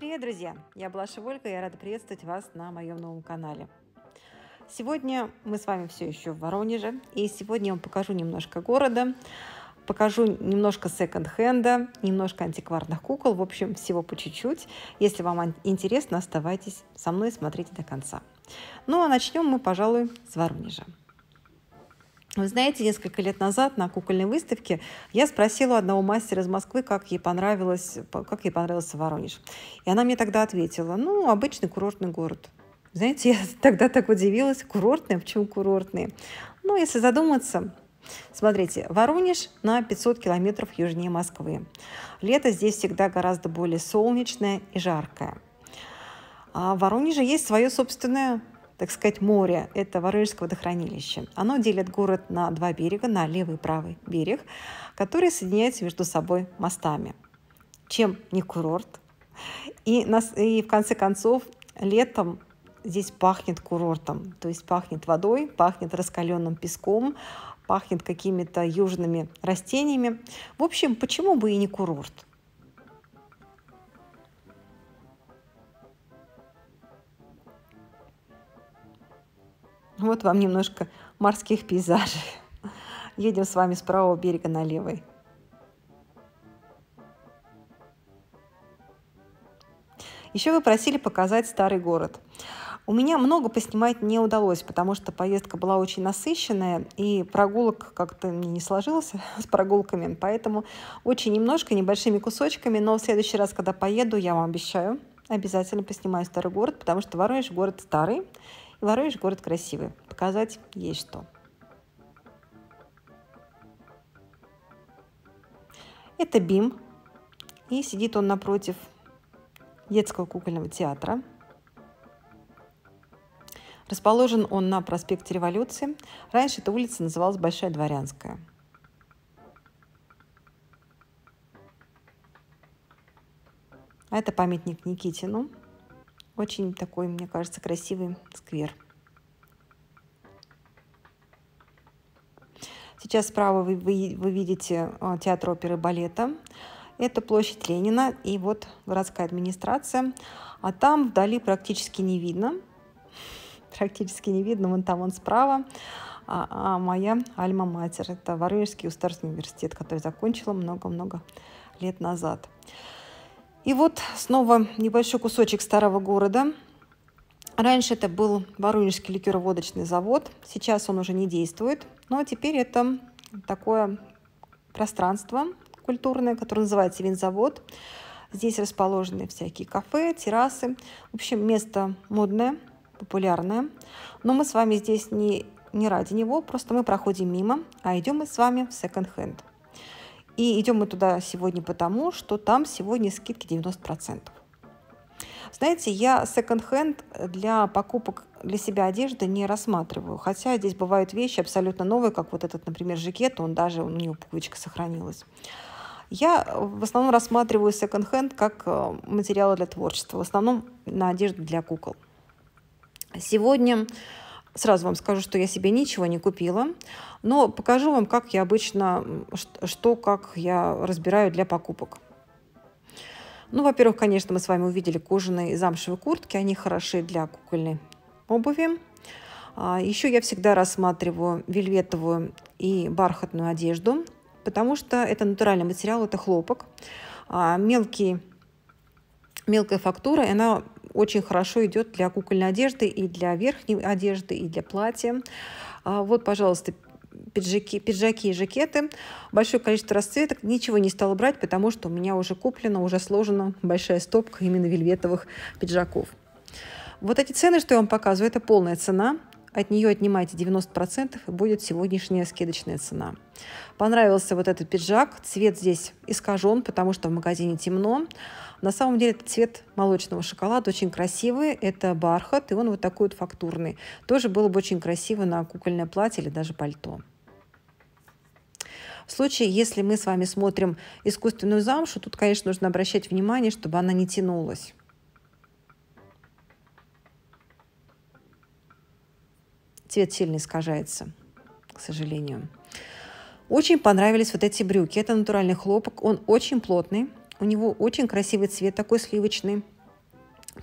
Привет, друзья! Я Блаша Вольга, и я рада приветствовать вас на моем новом канале. Сегодня мы с вами все еще в Воронеже, и сегодня я вам покажу немножко города, покажу немножко секонд-хенда, немножко антикварных кукол, в общем, всего по чуть-чуть. Если вам интересно, оставайтесь со мной и смотрите до конца. Ну а начнем мы, пожалуй, с Воронежа. Вы знаете, несколько лет назад на кукольной выставке я спросила у одного мастера из Москвы, как ей понравилось, как ей понравился Воронеж. И она мне тогда ответила, ну, обычный курортный город. Знаете, я тогда так удивилась, курортный, а почему курортный? Ну, если задуматься, Смотрите, Воронеж на 500 километров южнее Москвы. Лето здесь всегда гораздо более солнечное и жаркое. А в Воронеже есть свое собственное так сказать, море – это Воронежское водохранилище. Оно делит город на два берега, на левый и правый берег, которые соединяются между собой мостами. Чем не курорт? И, нас, и в конце концов, летом здесь пахнет курортом, то есть пахнет водой, пахнет раскаленным песком, пахнет какими-то южными растениями. В общем, почему бы и не курорт? Вот вам немножко морских пейзажей. Едем с вами с правого берега на левый. Еще вы просили показать старый город. У меня много поснимать не удалось, потому что поездка была очень насыщенная, и прогулок как-то мне не сложилось с прогулками, поэтому очень немножко, небольшими кусочками, но в следующий раз, когда поеду, я вам обещаю, обязательно поснимаю старый город, потому что Воронеж город старый, Воронеж город красивый. Показать есть что. Это БИМ. И сидит он напротив детского кукольного театра. Расположен он на проспекте Революции. Раньше эта улица называлась Большая Дворянская. А это памятник Никитину. Очень такой, мне кажется, красивый сквер. Сейчас справа вы, вы, вы видите а, театр оперы и балета. Это площадь Ленина и вот городская администрация. А там вдали практически не видно. Практически не видно, вон там, вон справа. А, а моя альма-матер. Это Воронежский государственный университет, который закончила много-много лет назад. И вот снова небольшой кусочек старого города. Раньше это был Воронежский ликероводочный завод, сейчас он уже не действует, но теперь это такое пространство культурное, которое называется винзавод. Здесь расположены всякие кафе, террасы. В общем, место модное, популярное. Но мы с вами здесь не, не ради него, просто мы проходим мимо, а идем мы с вами в секонд-хенд. И идем мы туда сегодня потому, что там сегодня скидки 90%. Знаете, я секонд-хенд для покупок для себя одежды не рассматриваю. Хотя здесь бывают вещи абсолютно новые, как вот этот, например, жакет, он даже, у него пуговичка сохранилась. Я в основном рассматриваю секонд-хенд как э, материалы для творчества, в основном на одежду для кукол. Сегодня Сразу вам скажу, что я себе ничего не купила, но покажу вам, как я обычно, что, как я разбираю для покупок. Ну, во-первых, конечно, мы с вами увидели кожаные и замшевые куртки, они хороши для кукольной обуви. А, еще я всегда рассматриваю вельветовую и бархатную одежду, потому что это натуральный материал, это хлопок. А, мелкий, мелкая фактура, она очень хорошо идет для кукольной одежды и для верхней одежды, и для платья. А, вот, пожалуйста, пиджаки, пиджаки и жакеты. Большое количество расцветок. Ничего не стала брать, потому что у меня уже куплено, уже сложена большая стопка именно вельветовых пиджаков. Вот эти цены, что я вам показываю, это полная цена. От нее отнимайте 90% и будет сегодняшняя скидочная цена. Понравился вот этот пиджак. Цвет здесь искажен, потому что в магазине темно. На самом деле это цвет молочного шоколада, очень красивый. Это бархат, и он вот такой вот фактурный. Тоже было бы очень красиво на кукольное платье или даже пальто. В случае, если мы с вами смотрим искусственную замшу, тут, конечно, нужно обращать внимание, чтобы она не тянулась. Цвет сильно искажается, к сожалению. Очень понравились вот эти брюки. Это натуральный хлопок. Он очень плотный. У него очень красивый цвет, такой сливочный.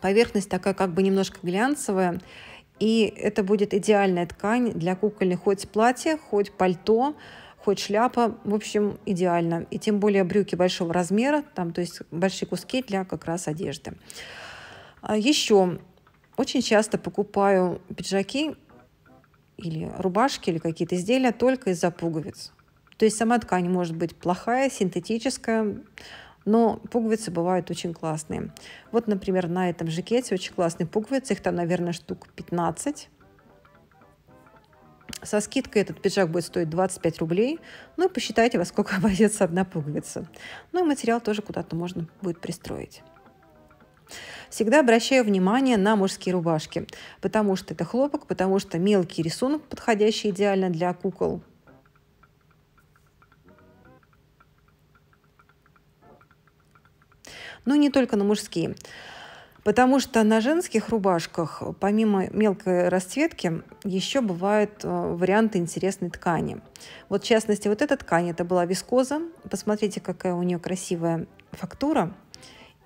Поверхность такая как бы немножко глянцевая. И это будет идеальная ткань для кукольных хоть платья, хоть пальто, хоть шляпа. В общем, идеально. И тем более брюки большого размера, там, то есть большие куски для как раз одежды. А Еще очень часто покупаю пиджаки или рубашки, или какие-то изделия только из-за пуговиц. То есть сама ткань может быть плохая, синтетическая, но пуговицы бывают очень классные. Вот, например, на этом жакете очень классные пуговицы, их там, наверное, штук 15. Со скидкой этот пиджак будет стоить 25 рублей. Ну и посчитайте, во сколько обойдется одна пуговица. Ну и материал тоже куда-то можно будет пристроить. Всегда обращаю внимание на мужские рубашки, потому что это хлопок, потому что мелкий рисунок, подходящий идеально для кукол. Но не только на мужские. Потому что на женских рубашках, помимо мелкой расцветки, еще бывают э, варианты интересной ткани. Вот в частности, вот эта ткань, это была вискоза. Посмотрите, какая у нее красивая фактура.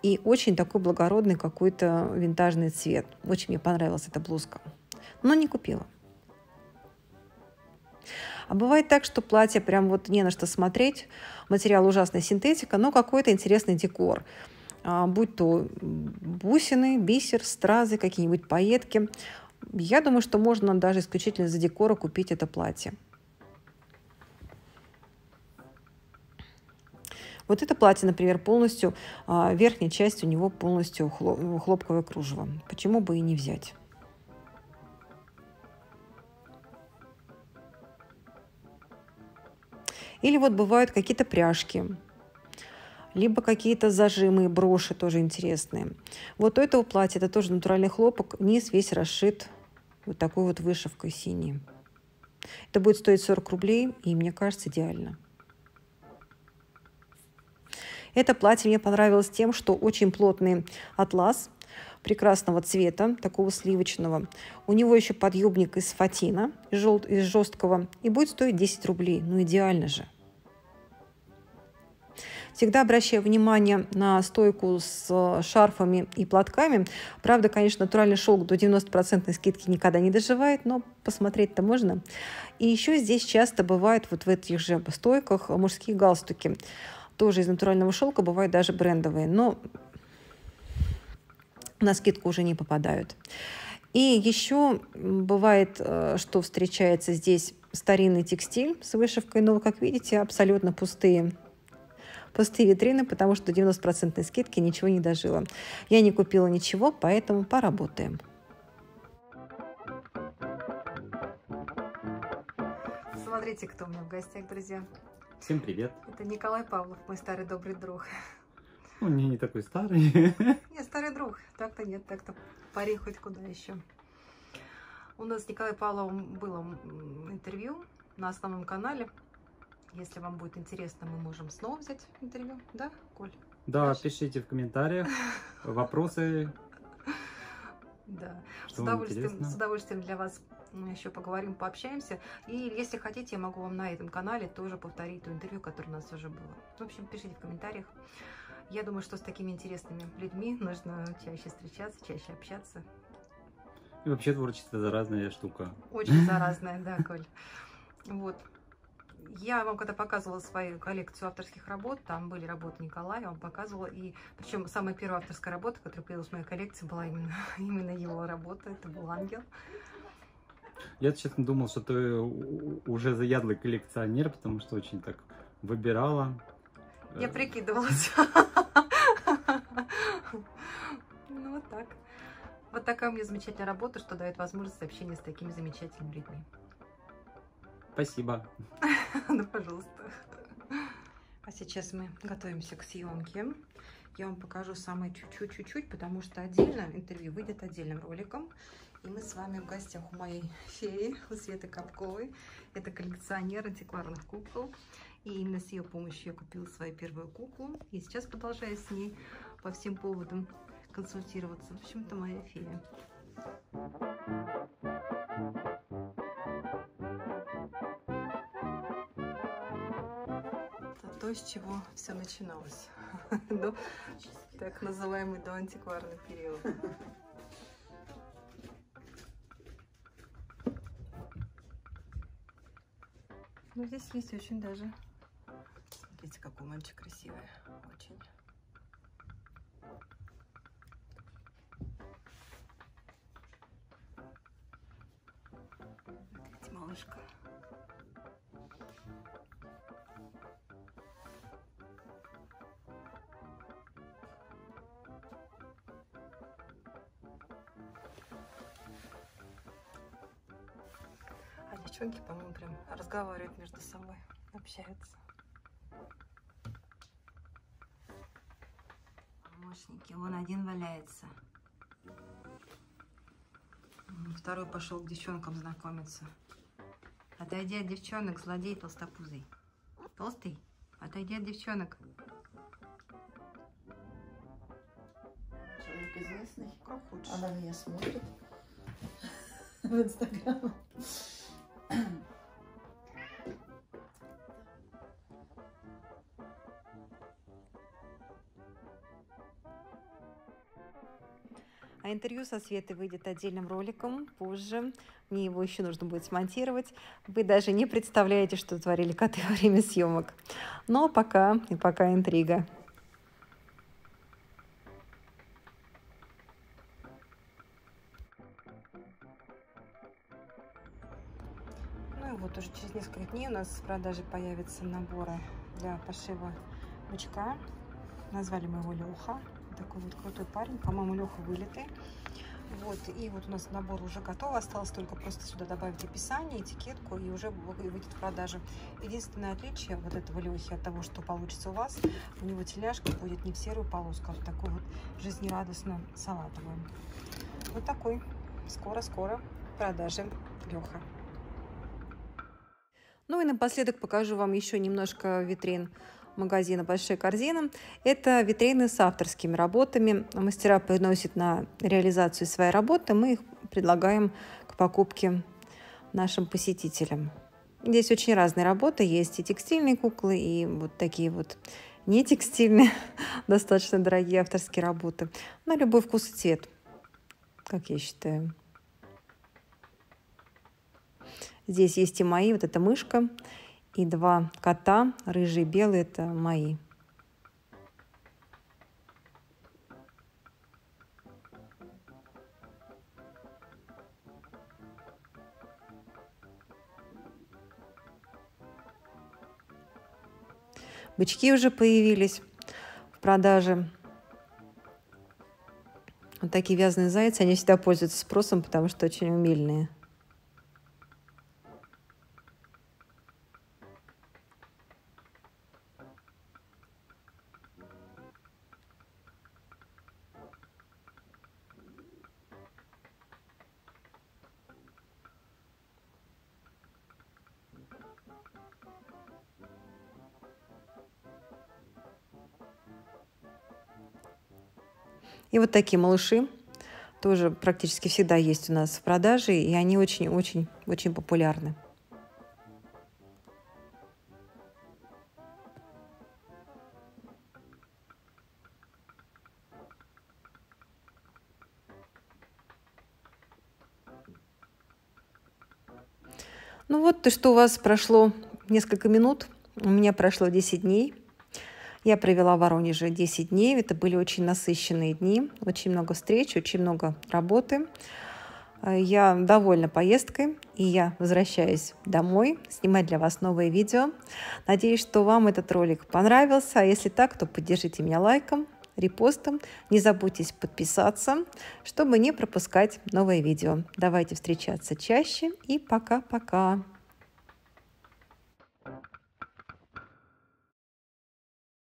И очень такой благородный какой-то винтажный цвет. Очень мне понравилась эта блузка. Но не купила. А бывает так, что платье прям вот не на что смотреть. Материал ужасная синтетика, но какой-то интересный декор. А, будь то бусины, бисер, стразы, какие-нибудь пайетки. Я думаю, что можно даже исключительно за декора купить это платье. Вот это платье, например, полностью, а, верхняя часть у него полностью хлопковое кружево. Почему бы и не взять? Или вот бывают какие-то пряжки, либо какие-то зажимы, броши тоже интересные. Вот у этого платья это тоже натуральный хлопок, низ весь расшит вот такой вот вышивкой синей. Это будет стоить 40 рублей, и мне кажется, идеально. Это платье мне понравилось тем, что очень плотный атлас прекрасного цвета, такого сливочного. У него еще подъемник из фатина, из, жел... из жесткого, и будет стоить 10 рублей. Ну, идеально же. Всегда обращаю внимание на стойку с шарфами и платками. Правда, конечно, натуральный шелк до 90% скидки никогда не доживает, но посмотреть-то можно. И еще здесь часто бывают вот в этих же стойках мужские галстуки тоже из натурального шелка, бывают даже брендовые, но на скидку уже не попадают. И еще бывает, э, что встречается здесь старинный текстиль с вышивкой, но, как видите, абсолютно пустые пустые витрины, потому что до 90% скидки ничего не дожила. Я не купила ничего, поэтому поработаем. Смотрите, кто у меня в гостях, друзья. Всем привет. Это Николай Павлов, мой старый добрый друг. Он не, не такой старый. Не, старый друг. Так-то нет, так-то пари хоть куда еще. У нас с Николаем Павловым было интервью на основном канале. Если вам будет интересно, мы можем снова взять интервью. Да, Коль? Да, Дальше. пишите в комментариях вопросы. Да, с удовольствием, с удовольствием для вас еще поговорим, пообщаемся. И если хотите, я могу вам на этом канале тоже повторить то интервью, которое у нас уже было. В общем, пишите в комментариях. Я думаю, что с такими интересными людьми нужно чаще встречаться, чаще общаться. И вообще творчество заразная штука. Очень заразная, да, Коль. Вот. Я вам когда показывала свою коллекцию авторских работ, там были работы Николая, я вам показывала, и причем самая первая авторская работа, которая появилась в моей коллекции, была именно, именно его работа, это был «Ангел». Я, честно, думал, что ты уже заядлый коллекционер, потому что очень так выбирала. Я э, прикидывалась. Ну, вот так. Вот такая у меня замечательная работа, что дает возможность общения с такими замечательными людьми. Спасибо. Ну, пожалуйста. А сейчас мы готовимся к съемке. Я вам покажу самое чуть-чуть-чуть, потому что отдельно интервью выйдет отдельным роликом. И мы с вами в гостях у моей феи, у Светы Капковой. Это коллекционер антикварных кукол. И именно с ее помощью я купила свою первую куклу. И сейчас продолжаю с ней по всем поводам консультироваться. В общем-то, моя фея. То, с чего все начиналось. Но Так называемый доантикварный период. Ну, здесь есть очень даже... Смотрите, какой мальчик красивый. Очень. Смотрите, малышка. Девчонки, по-моему, прям разговаривают между собой, общаются. Помощники, вон один валяется. Второй пошел к девчонкам знакомиться. Отойди от девчонок, злодей толстопузый. Толстый? Отойди от девчонок. Человек известный. Как хочешь. Она меня смотрит в Инстаграм. А интервью со Светой выйдет отдельным роликом позже. Мне его еще нужно будет смонтировать. Вы даже не представляете, что творили коты во время съемок. Но пока и пока интрига. Нас в продаже появятся наборы для пошива бычка. Назвали мы его Леха. Такой вот крутой парень. По-моему, Леха вылитый. Вот, и вот у нас набор уже готов. Осталось только просто сюда добавить описание, этикетку, и уже выйдет в продажу. Единственное отличие вот этого Лехи от того, что получится у вас, у него теляшка будет не в серую полоску, а в такую вот жизнерадостную салатовую. Вот такой. Скоро-скоро в продаже Леха. Ну и напоследок покажу вам еще немножко витрин магазина «Большая корзина». Это витрины с авторскими работами. Мастера приносят на реализацию своей работы. Мы их предлагаем к покупке нашим посетителям. Здесь очень разные работы. Есть и текстильные куклы, и вот такие вот не текстильные, достаточно дорогие авторские работы. На любой вкус и цвет, как я считаю. Здесь есть и мои, вот эта мышка, и два кота, рыжий и белый, это мои. Бычки уже появились в продаже. Вот такие вязаные зайцы, они всегда пользуются спросом, потому что очень умильные. И вот такие малыши тоже практически всегда есть у нас в продаже, и они очень-очень-очень популярны. Ну вот, то, что у вас прошло несколько минут, у меня прошло 10 дней. Я провела в Воронеже 10 дней. Это были очень насыщенные дни, очень много встреч, очень много работы. Я довольна поездкой, и я возвращаюсь домой снимать для вас новые видео. Надеюсь, что вам этот ролик понравился. А если так, то поддержите меня лайком, репостом. Не забудьте подписаться, чтобы не пропускать новые видео. Давайте встречаться чаще и пока-пока.